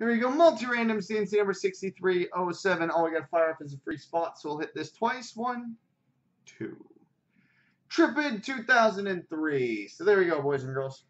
Here we go, multi-random CNC number 6307. All we got to fire up is a free spot, so we'll hit this twice. One, two. Tripid 2003. So there we go, boys and girls.